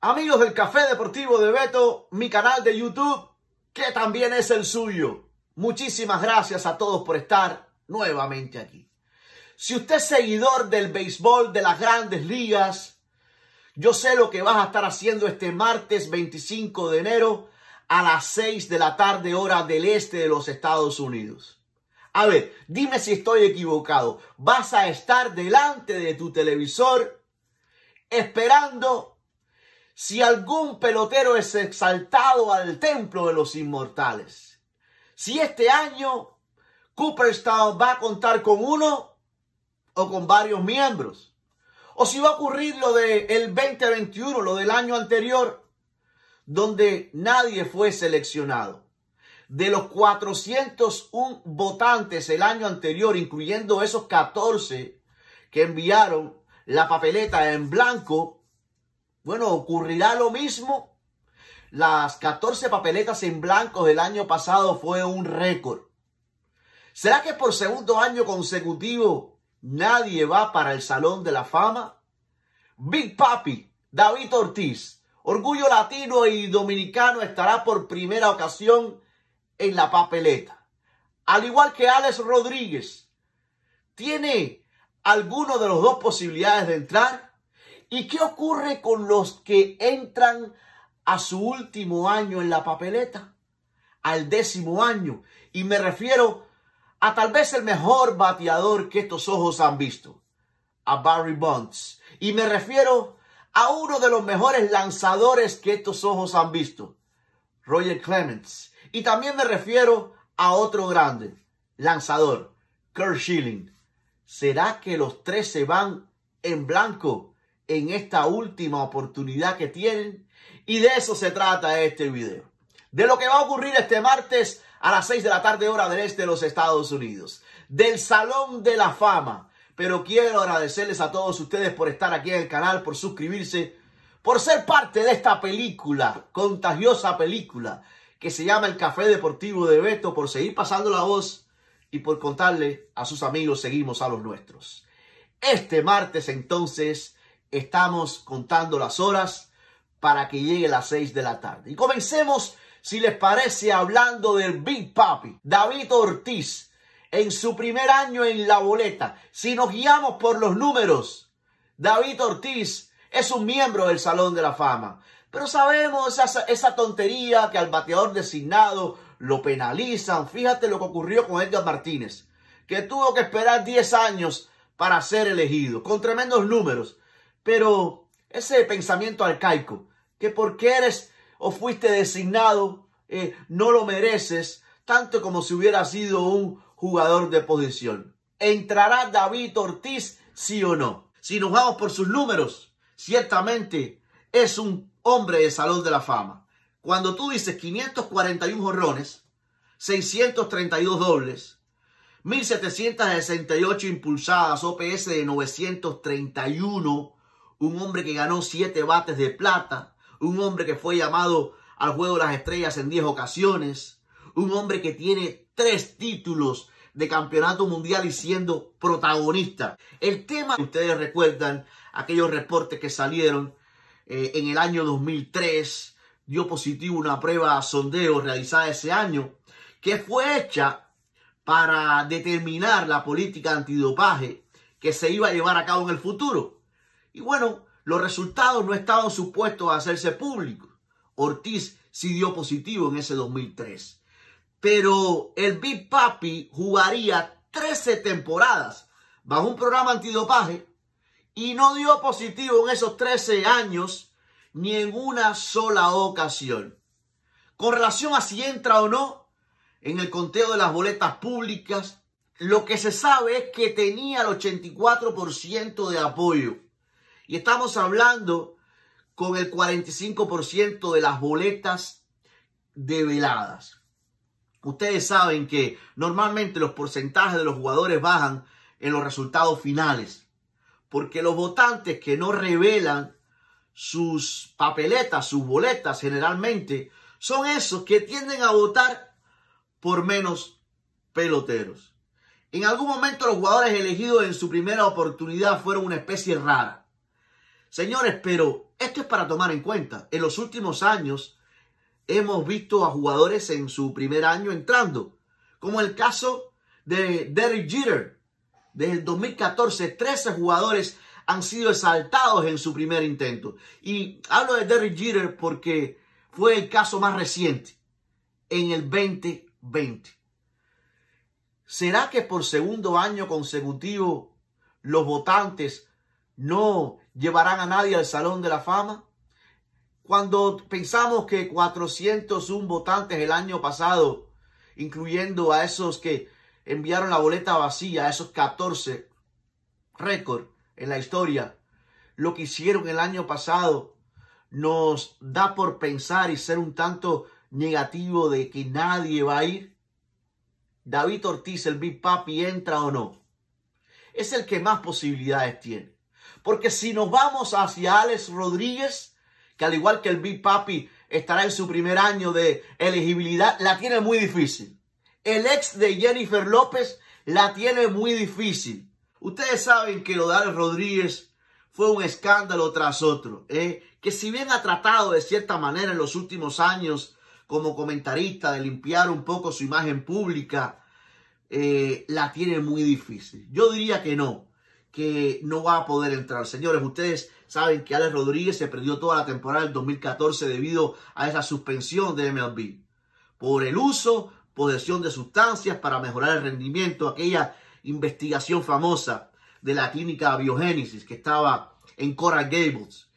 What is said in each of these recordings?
Amigos del Café Deportivo de Beto, mi canal de YouTube, que también es el suyo. Muchísimas gracias a todos por estar nuevamente aquí. Si usted es seguidor del béisbol de las grandes ligas, yo sé lo que vas a estar haciendo este martes 25 de enero a las 6 de la tarde hora del este de los Estados Unidos. A ver, dime si estoy equivocado. Vas a estar delante de tu televisor esperando si algún pelotero es exaltado al templo de los inmortales. Si este año Cooperstown va a contar con uno o con varios miembros. O si va a ocurrir lo del el 2021, lo del año anterior, donde nadie fue seleccionado. De los 401 votantes el año anterior, incluyendo esos 14 que enviaron la papeleta en blanco, bueno, ocurrirá lo mismo. Las 14 papeletas en blanco del año pasado fue un récord. ¿Será que por segundo año consecutivo nadie va para el Salón de la Fama? Big Papi, David Ortiz, Orgullo Latino y Dominicano estará por primera ocasión en la papeleta. Al igual que Alex Rodríguez, ¿tiene alguno de los dos posibilidades de entrar? ¿Y qué ocurre con los que entran a su último año en la papeleta? Al décimo año. Y me refiero a tal vez el mejor bateador que estos ojos han visto, a Barry Bonds. Y me refiero a uno de los mejores lanzadores que estos ojos han visto, Roger Clemens. Y también me refiero a otro grande lanzador, Kurt Schilling. ¿Será que los tres se van en blanco en esta última oportunidad que tienen? Y de eso se trata este video. De lo que va a ocurrir este martes a las 6 de la tarde hora del este de los Estados Unidos. Del Salón de la Fama. Pero quiero agradecerles a todos ustedes por estar aquí en el canal, por suscribirse, por ser parte de esta película, contagiosa película, que se llama El Café Deportivo de Beto, por seguir pasando la voz y por contarle a sus amigos, seguimos a los nuestros. Este martes entonces estamos contando las horas para que llegue las 6 de la tarde. Y comencemos, si les parece, hablando del Big Papi, David Ortiz, en su primer año en la boleta. Si nos guiamos por los números, David Ortiz es un miembro del Salón de la Fama. Pero sabemos esa, esa tontería que al bateador designado lo penalizan. Fíjate lo que ocurrió con Edgar Martínez, que tuvo que esperar 10 años para ser elegido, con tremendos números. Pero ese pensamiento arcaico, que porque eres o fuiste designado, eh, no lo mereces, tanto como si hubiera sido un jugador de posición. ¿Entrará David Ortiz, sí o no? Si nos vamos por sus números, ciertamente es un hombre de Salón de la Fama. Cuando tú dices 541 jorrones, 632 dobles, 1768 impulsadas, OPS de 931, un hombre que ganó 7 bates de plata, un hombre que fue llamado al Juego de las Estrellas en 10 ocasiones, un hombre que tiene tres títulos de campeonato mundial y siendo protagonista. El tema, ustedes recuerdan aquellos reportes que salieron eh, en el año 2003, dio positivo una prueba sondeo realizada ese año, que fue hecha para determinar la política antidopaje que se iba a llevar a cabo en el futuro. Y bueno, los resultados no estaban supuestos a hacerse públicos. Ortiz sí dio positivo en ese 2003 pero el Big Papi jugaría 13 temporadas bajo un programa antidopaje y no dio positivo en esos 13 años ni en una sola ocasión. Con relación a si entra o no en el conteo de las boletas públicas, lo que se sabe es que tenía el 84% de apoyo. Y estamos hablando con el 45% de las boletas develadas. Ustedes saben que normalmente los porcentajes de los jugadores bajan en los resultados finales. Porque los votantes que no revelan sus papeletas, sus boletas generalmente, son esos que tienden a votar por menos peloteros. En algún momento los jugadores elegidos en su primera oportunidad fueron una especie rara. Señores, pero Esto es para tomar en cuenta. En los últimos años hemos visto a jugadores en su primer año entrando, como el caso de Derek Jeter. Desde el 2014, 13 jugadores han sido exaltados en su primer intento. Y hablo de Derek Jeter porque fue el caso más reciente en el 2020. ¿Será que por segundo año consecutivo los votantes no llevarán a nadie al Salón de la Fama? Cuando pensamos que 401 votantes el año pasado, incluyendo a esos que enviaron la boleta vacía, a esos 14 récord en la historia, lo que hicieron el año pasado nos da por pensar y ser un tanto negativo de que nadie va a ir. David Ortiz, el Big Papi, entra o no. Es el que más posibilidades tiene. Porque si nos vamos hacia Alex Rodríguez, que al igual que el Big Papi estará en su primer año de elegibilidad, la tiene muy difícil. El ex de Jennifer López la tiene muy difícil. Ustedes saben que lo de Alex Rodríguez fue un escándalo tras otro, ¿eh? que si bien ha tratado de cierta manera en los últimos años como comentarista de limpiar un poco su imagen pública, eh, la tiene muy difícil. Yo diría que no, que no va a poder entrar. Señores, ustedes saben que Alex Rodríguez se perdió toda la temporada del 2014 debido a esa suspensión de MLB por el uso, posesión de sustancias para mejorar el rendimiento, aquella investigación famosa de la clínica Biogénesis que estaba en Coral Gables.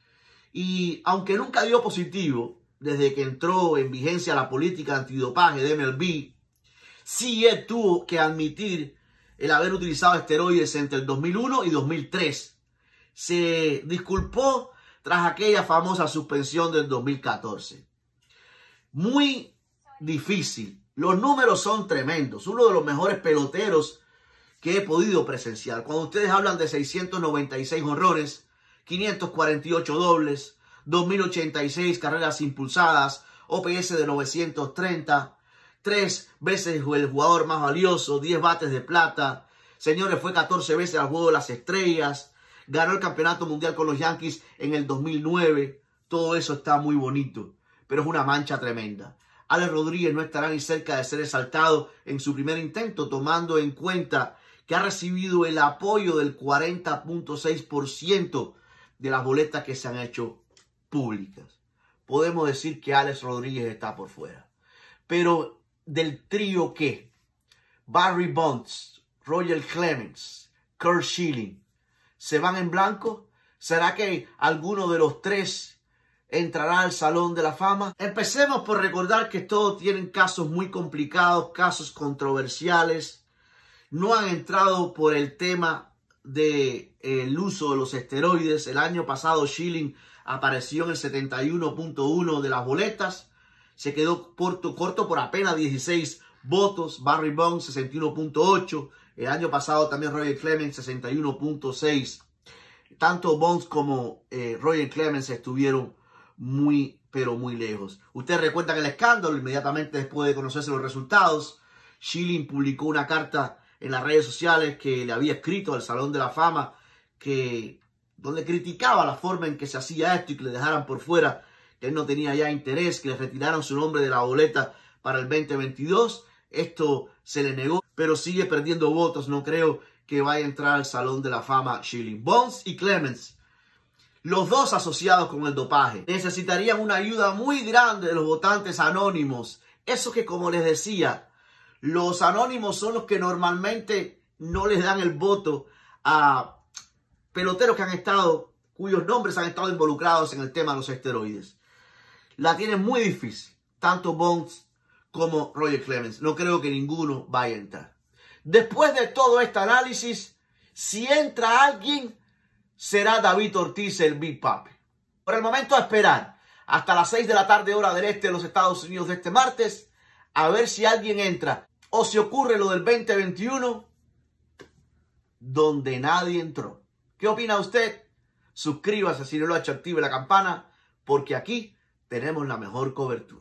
Y aunque nunca dio positivo, desde que entró en vigencia la política antidopaje de MLB, sí él tuvo que admitir el haber utilizado esteroides entre el 2001 y 2003 se disculpó tras aquella famosa suspensión del 2014. Muy difícil. Los números son tremendos. Uno de los mejores peloteros que he podido presenciar. Cuando ustedes hablan de 696 horrores, 548 dobles, 2086 carreras impulsadas, OPS de 930, tres veces el jugador más valioso, 10 bates de plata. Señores, fue 14 veces al juego de las estrellas, ganó el campeonato mundial con los Yankees en el 2009. Todo eso está muy bonito, pero es una mancha tremenda. Alex Rodríguez no estará ni cerca de ser exaltado en su primer intento, tomando en cuenta que ha recibido el apoyo del 40.6% de las boletas que se han hecho públicas. Podemos decir que Alex Rodríguez está por fuera. Pero del trío que Barry Bonds, Roger Clemens, Kurt Schilling, se van en blanco? ¿Será que alguno de los tres entrará al Salón de la Fama? Empecemos por recordar que todos tienen casos muy complicados, casos controversiales. No han entrado por el tema del de, uso de los esteroides. El año pasado Schilling apareció en el 71.1 de las boletas. Se quedó corto, por apenas 16 votos. Barry Bonds 61.8. El año pasado también Roger Clemens 61.6. Tanto Bonds como eh, Roger Clemens estuvieron muy, pero muy lejos. Ustedes recuerdan el escándalo, inmediatamente después de conocerse los resultados, Schilling publicó una carta en las redes sociales que le había escrito al Salón de la Fama, que, donde criticaba la forma en que se hacía esto y que le dejaran por fuera, él no tenía ya interés, que le retiraron su nombre de la boleta para el 2022. Esto se le negó pero sigue perdiendo votos. No creo que vaya a entrar al Salón de la Fama Schilling. Bonds y Clemens, los dos asociados con el dopaje, necesitarían una ayuda muy grande de los votantes anónimos. Eso que, como les decía, los anónimos son los que normalmente no les dan el voto a peloteros que han estado, cuyos nombres han estado involucrados en el tema de los esteroides. La tienen muy difícil, tanto Bonds como Roger Clemens. No creo que ninguno vaya a entrar. Después de todo este análisis, si entra alguien, será David Ortiz el Big Papi. Por el momento a esperar hasta las 6 de la tarde hora del este de los Estados Unidos de este martes, a ver si alguien entra o si ocurre lo del 2021 donde nadie entró. ¿Qué opina usted? Suscríbase si no lo ha hecho, active la campana, porque aquí tenemos la mejor cobertura.